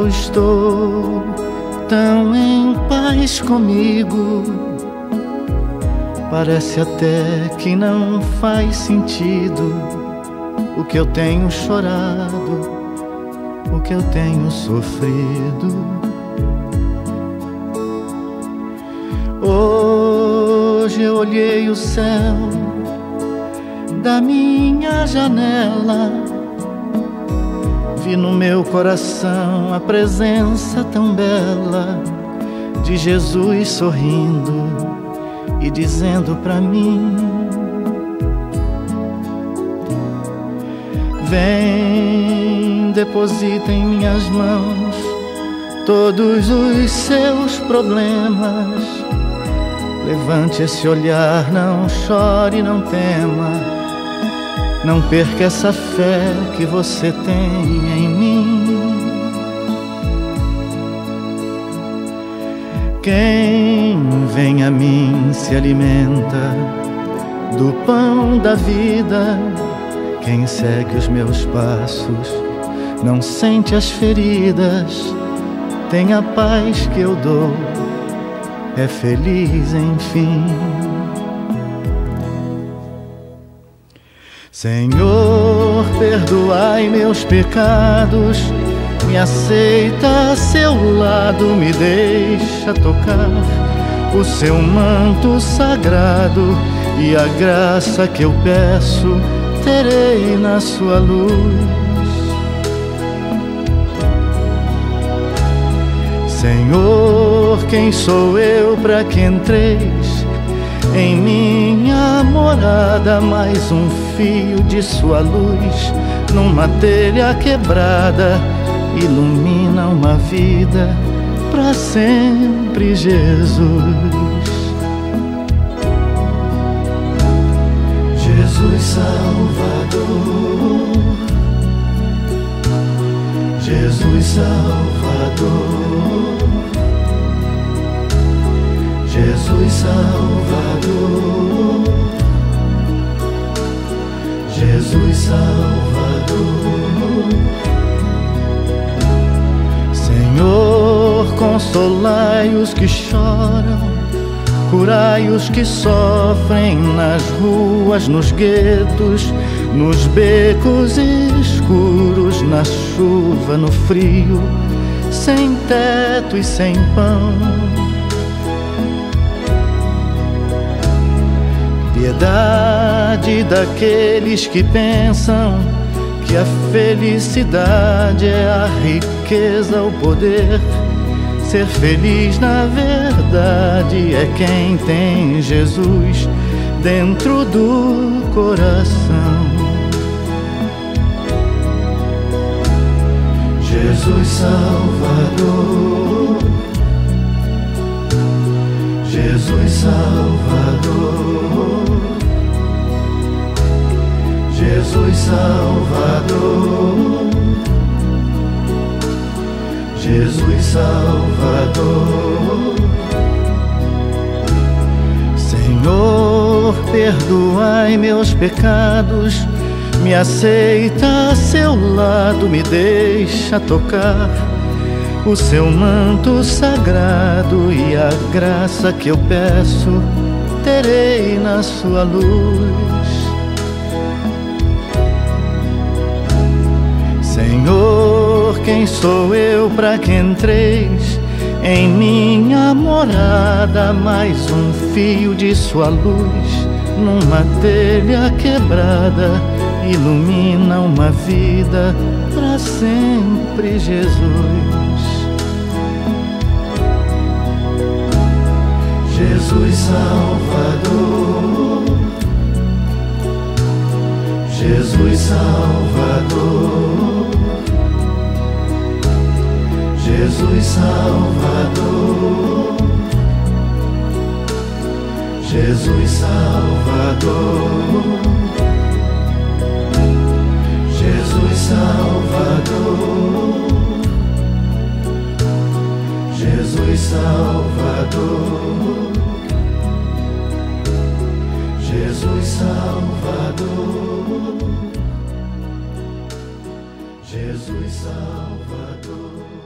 eu estou tão em paz comigo. Parece até que não faz sentido o que eu tenho chorado, o que eu tenho sofrido. Hoje eu olhei o céu da minha janela, vi no meu coração a presença tão bela de Jesus sorrindo e dizendo para mim: Vem, deposita em minhas mãos todos os seus problemas. Levante esse olhar, não chore, não tema. Não perca essa fé que você tem em mim. Quem vem a mim se alimenta do pão da vida. Quem segue os meus passos não sente as feridas, tem a paz que eu dou, é feliz enfim. Senhor, perdoai meus pecados me aceita a seu lado, me deixa tocar o seu manto sagrado e a graça que eu peço terei na sua luz. Senhor, quem sou eu para que entreis em minha morada? Mais um fio de sua luz numa telha quebrada ilumina uma vida para sempre, Jesus. Jesus Salvador, Jesus Salvador, Jesus Salvador, Jesus Salvador. Senhor, consolai os que choram, curai os que sofrem nas ruas, nos guetos, nos becos escuros, na chuva, no frio, sem teto e sem pão. Piedade daqueles que pensam que a felicidade é a riqueza, o poder. Ser feliz na verdade é quem tem Jesus dentro do coração. Jesus Salvador, Jesus Salvador. Jesus Salvador, Jesus Salvador. Senhor, perdoai meus pecados, me aceita a seu lado, me deixa tocar o seu manto sagrado e a graça que eu peço terei na sua luz. Quem sou eu para que entreis em minha morada? Mais um fio de sua luz numa telha quebrada ilumina uma vida para sempre, Jesus. Jesus Salvador, Jesus Salvador, Jesus Salvador, Jesus Salvador, Jesus Salvador. Jesus Salvador.